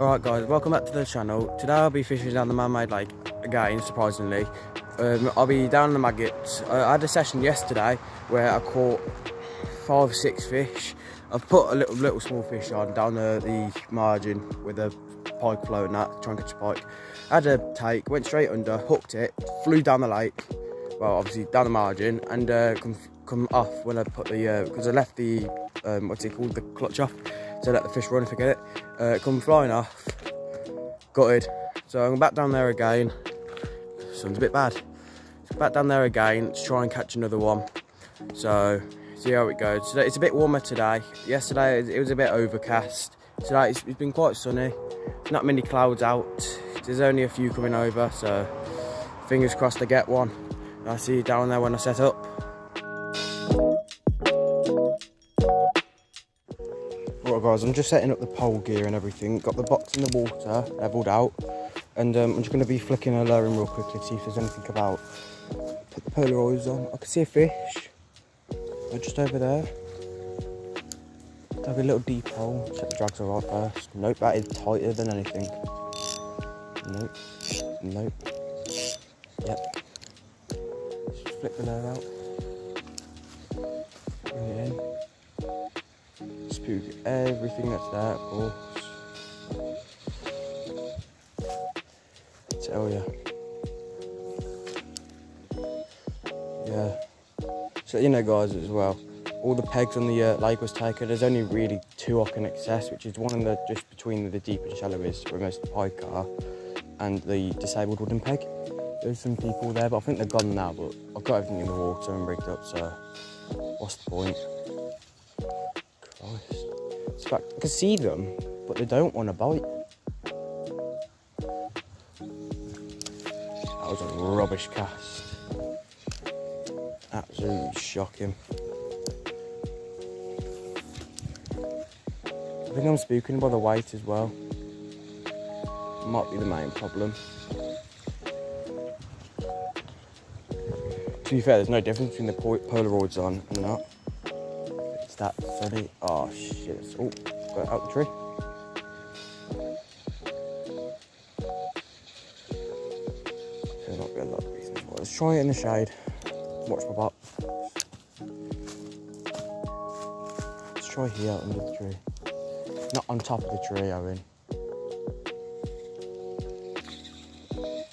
Alright guys, welcome back to the channel. Today I'll be fishing down the man-made lake again, surprisingly. Um, I'll be down in the maggots. I had a session yesterday where I caught five, six fish. I've put a little little small fish on down the, the margin with a pike floating at, trying to catch a pike. Had a take, went straight under, hooked it, flew down the lake, well obviously down the margin, and uh, come, come off when I put the, because uh, I left the, um, what's it called, the clutch off so let the fish run, forget it. Uh, it come flying off, gutted. So I'm back down there again. Sun's a bit bad. Back down there again to try and catch another one. So see how it goes. Today, it's a bit warmer today. Yesterday it was a bit overcast. Today it's, it's been quite sunny. Not many clouds out. There's only a few coming over, so fingers crossed I get one. I'll see you down there when I set up. Guys, I'm just setting up the pole gear and everything. Got the box in the water, leveled out. And um, I'm just going to be flicking a lure in real quickly to see if there's anything about. Put the Polaroids on. I can see a fish. They're just over there. Have a little deep hole. Check the drags are right first. Nope, that is tighter than anything. Nope. Nope. Yep. Just flick the lure out. Everything that's there, of course. Tell ya. Yeah. So you know, guys, as well. All the pegs on the uh, lake was taken. There's only really two I can access, which is one in the just between the deep and shallow is where most of the pike are, and the disabled wooden peg. There's some people there, but I think they're gone now. But I've got everything in the water and rigged up, so what's the point? I can see them, but they don't want to bite. That was a rubbish cast. Absolutely shocking. I think I'm spooking by the weight as well. Might be the main problem. To be fair, there's no difference between the Polaroids on and not that steady. Oh shit, oh, got out the tree. There's not be a lot of reasons for it. Let's try it in the shade. Watch my butt. Let's try here under the tree. Not on top of the tree, I mean.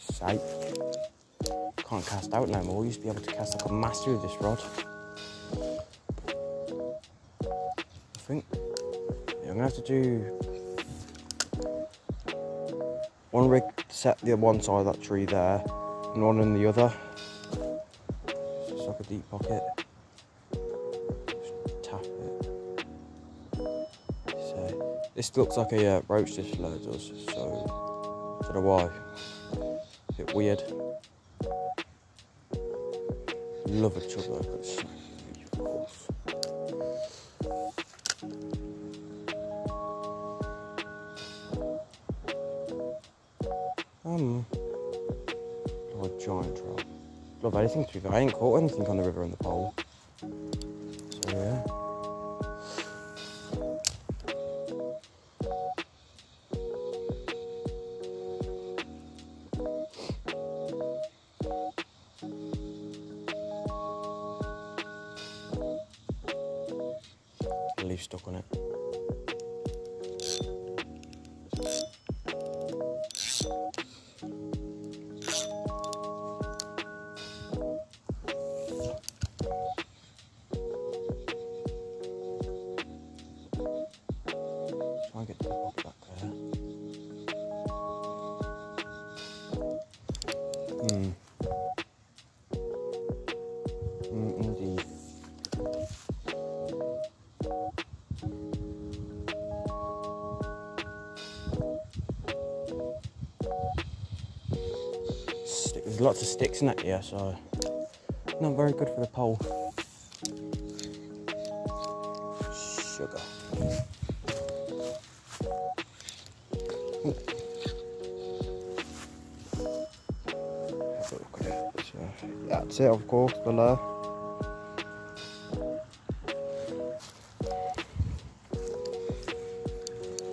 Safe. Can't cast out no more. I used to be able to cast like a master with this rod. Think. Yeah, I'm gonna have to do one rig set the one side of that tree there and one in the other. It's like a deep pocket. Just tap it. So this looks like a uh, roach this flow does, so I don't know why. A bit weird. Love a chub Love anything to be fair. I ain't caught anything on the river in the pole. So yeah. Leaf stuck on it. There's lots of sticks in it here, so not very good for the pole. Sugar. That's it, of course, below.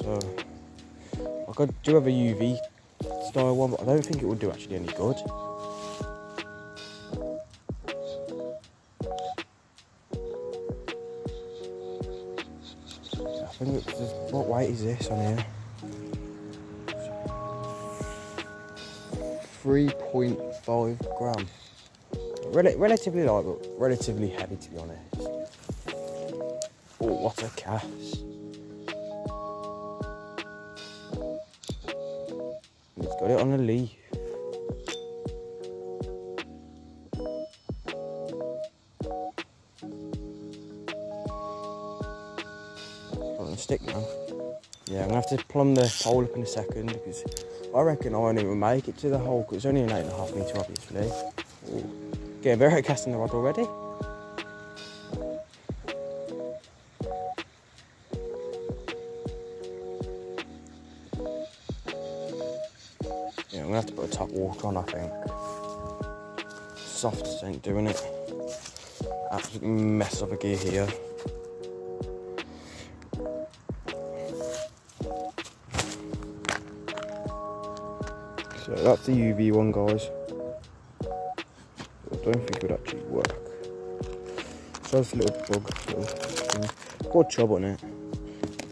So, I could do have a UV style one, but I don't think it would do actually any good. Is this on here? 3.5 gram. Rel relatively light, but relatively heavy to be honest. Oh, what a cast. It's got it on a leaf. Stick now. Yeah, I'm gonna have to plumb the hole up in a second because I reckon I won't even make it to the hole because it's only an eight and a half metre obviously. Ooh. Getting very at casting the rod already. Yeah, I'm gonna have to put a top water on I think. Soft ain't doing it. Absolutely mess up a gear here. So that's the UV one, guys. I don't think it would actually work. So it's a little bug. Got chub on it.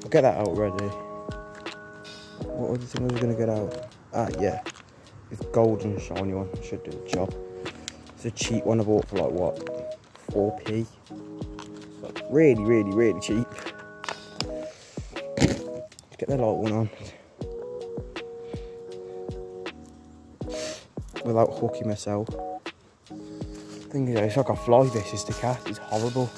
I'll get that out ready. What other thing was I going to get out? Ah, yeah. It's golden shiny one should do the job. It's a cheap one I bought for like what? 4p. Like really, really, really cheap. Get the light one on. Without hooking myself. Thing is, it's like a fly this is the cat, it's horrible.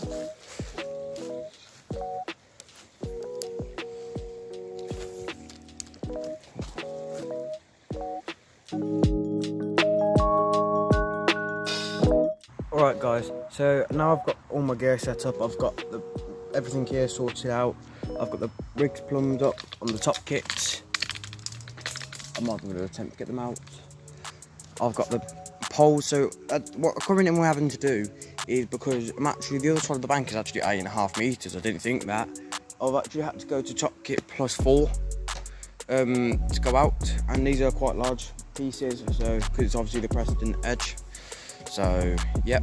Alright guys, so now I've got all my gear set up, I've got the, everything here sorted out, I've got the rigs plumbed up on the top kits. I'm not going to attempt to get them out. I've got the poles. So uh, what currently we're having to do is because I'm actually the other side of the bank is actually eight and a half meters. I didn't think that. I've actually had to go to top kit plus four um, to go out, and these are quite large pieces. So because it's obviously the Preston edge. So yep.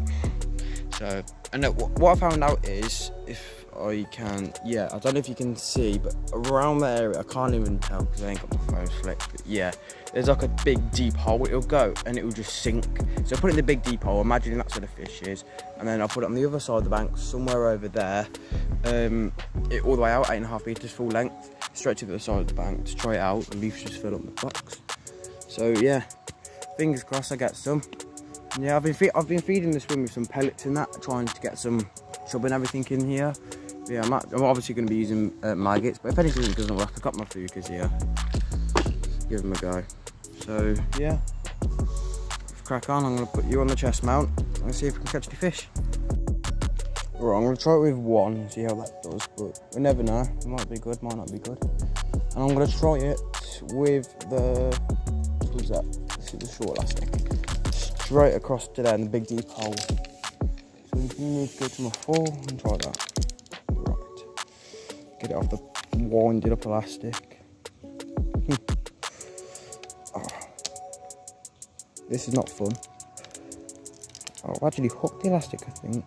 So and what I found out is if I can, yeah, I don't know if you can see, but around the area, I can't even tell because I ain't got my phone flicked, but yeah, there's like a big deep hole, it'll go and it will just sink. So I put it in the big deep hole, imagining that's where the fish is, and then I'll put it on the other side of the bank, somewhere over there, um, it all the way out, eight and a half meters full length, straight to the other side of the bank to try it out, and leaves just fill up the box. So yeah, fingers crossed I get some. Yeah, I've been, I've been feeding the swim with some pellets and that, trying to get some chub and everything in here yeah, I'm, I'm obviously going to be using uh, maggots, but if anything doesn't work, I've got my fukas here. Give them a go. So, yeah. Crack on. I'm going to put you on the chest mount and see if we can catch any fish. Right, I'm going to try it with one, see how that does, but we never know. It might be good, might not be good. And I'm going to try it with the, what's that? This is the short elastic. Straight across to there in the big deep hole. So I need to go to my four and try that it off the winded up elastic. oh. Hmm. Ah. This is not fun. Oh, I've actually hooked the elastic, I think.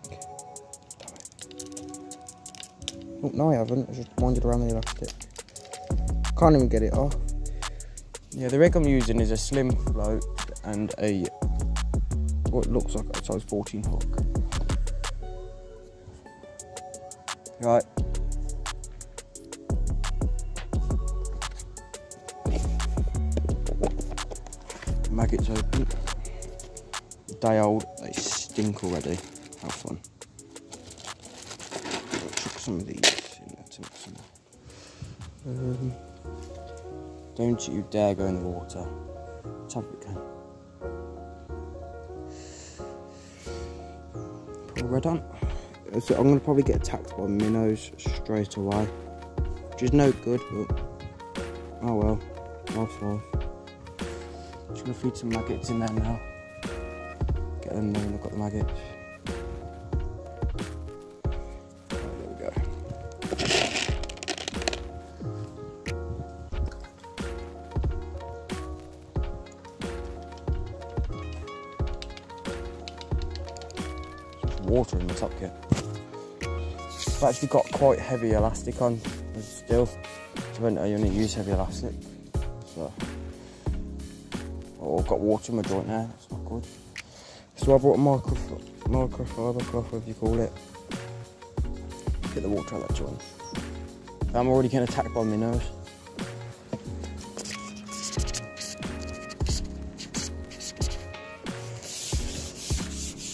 Oh, no I haven't, I just winded around the elastic. Can't even get it off. Yeah, the rig I'm using is a slim float and a, what looks like a size 14 hook. Right, maggots open. Day old, they stink already. How fun. Chuck some of these in there to. Um, don't you dare go in the water. Top of it. Put red on. So I'm gonna probably get attacked by minnows straight away. Which is no good, but oh well. Life life just gonna feed some maggots in there now. Get them moving, I've got the maggots. There we go. Water in the top kit. I've actually got quite heavy elastic on still. So I only use heavy elastic. So I've got water in my joint now, that's not good. So I brought a micro microfiber cloth, whatever you call it. Get the water out of that joint. I'm already getting attacked by minnows.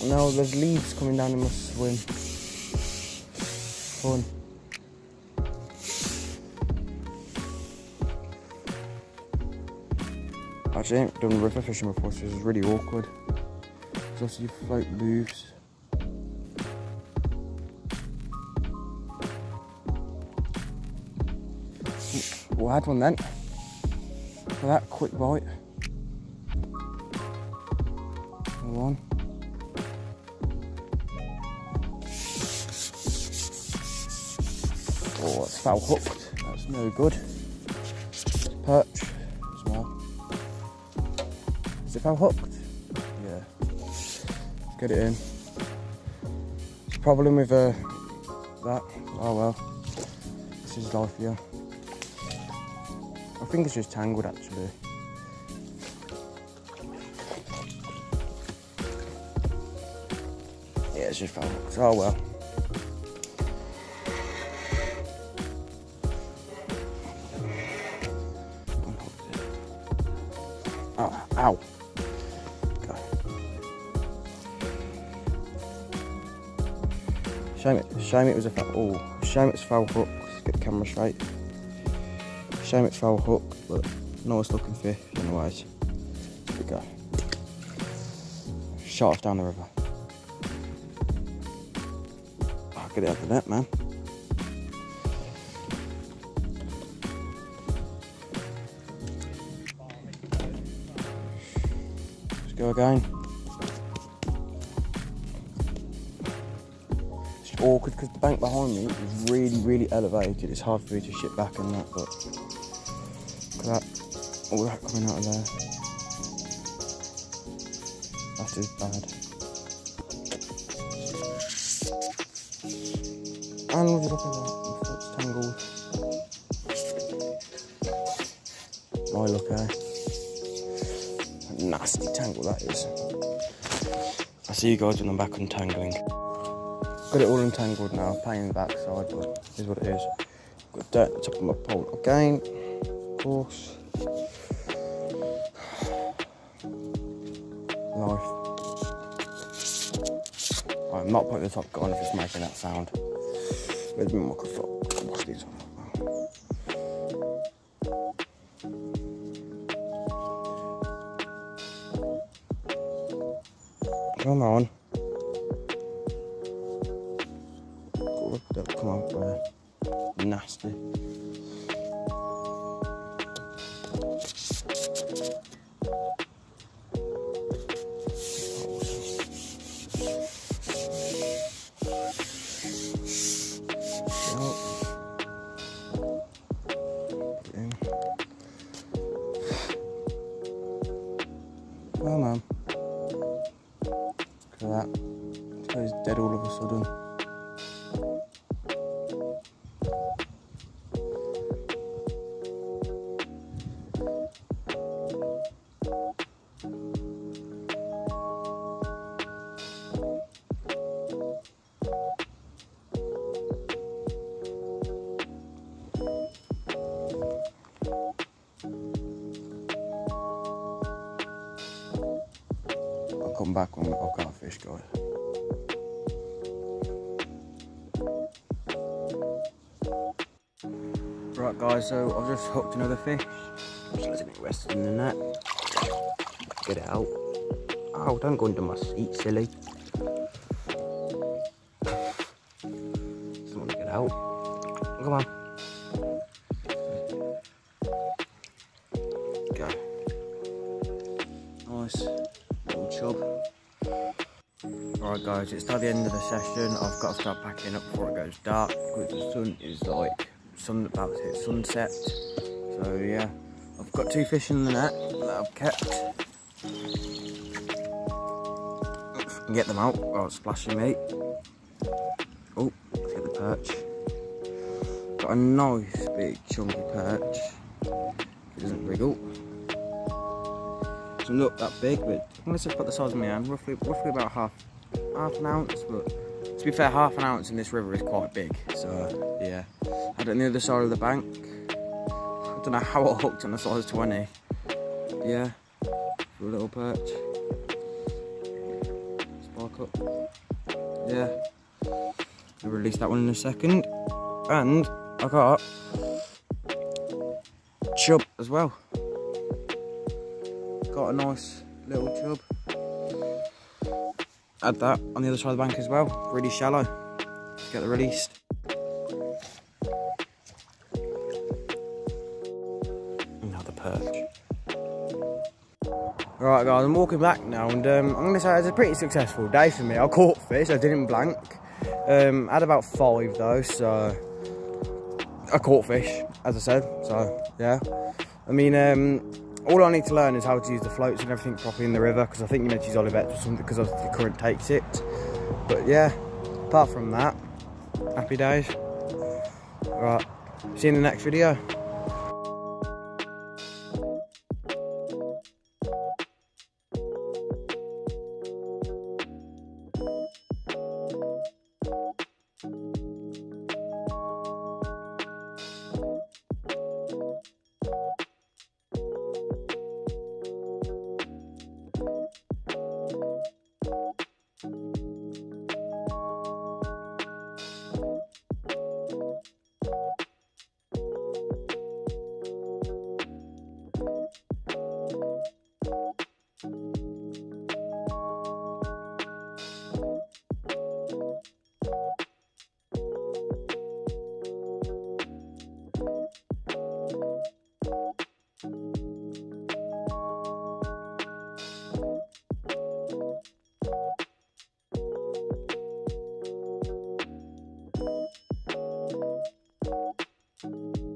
Now there's leaves coming down in my swim. Fun. Actually, I ain't done river fishing before, so it's really awkward. Because also your float moves. Well, had one then. For that quick bite. One. Oh, it's foul hooked. That's no good. Perch. Small. Is it foul hooked? Yeah. Get it in. Problem with uh, that. Oh well. This is life, yeah. I think it's just tangled actually. Yeah, it's just hooked. Oh well. Shame it, shame it was a foul, oh, shame it's foul hook. Let's get the camera straight. Shame it's foul hook, but nice looking fish anyways. Here we go. Shot off down the river. I'll get it out the net, man. Let's go again. Awkward because the bank behind me is really, really elevated. It's hard for me to ship back and that, but that. All that coming out of there. That is bad. And would you look at that? Tangled. My look, eh? nasty tangle that is. I'll see you guys when I'm back untangling. Got it all entangled now, pain in the backside, but is what it is. Got dirt at the top of my pole again, of course. Life. I'm not putting the top on if it's making that sound. Where's my microphone? Wash these off. Dead all of a sudden. Come back when I've got a fish, guys. Right, guys, so I've just hooked another fish. Just letting it rest in the net. Get it out. Oh, don't go under my seat, silly. Just want to get out. Come on. Go. Nice little chub. Alright guys, it's now the end of the session. I've got to start packing up before it goes dark because the sun is like sun about to hit sunset. So yeah, I've got two fish in the net that I've kept. get them out. It's splashing me. Oh, get the perch. Got a nice big chunky perch. It doesn't wriggle. Doesn't look that big, but let's just put the size of my hand. Roughly, roughly about half, half an ounce. But to be fair, half an ounce in this river is quite big. So yeah, had it on the other side of the bank. I don't know how I hooked on a size 20. Yeah, for a little perch. Spark up. Yeah. We'll release that one in a second. And I got chub as well. Got a nice little chub. Add that on the other side of the bank as well. Really shallow. Get the released. Right guys, I'm walking back now and um, I'm going to say it was a pretty successful day for me. I caught fish, I didn't blank. Um, I had about five though, so I caught fish, as I said, so yeah. I mean, um, all I need to learn is how to use the floats and everything properly in the river, because I think you need to use olivette or something, because the current takes it. But yeah, apart from that, happy days. Right, see you in the next video. you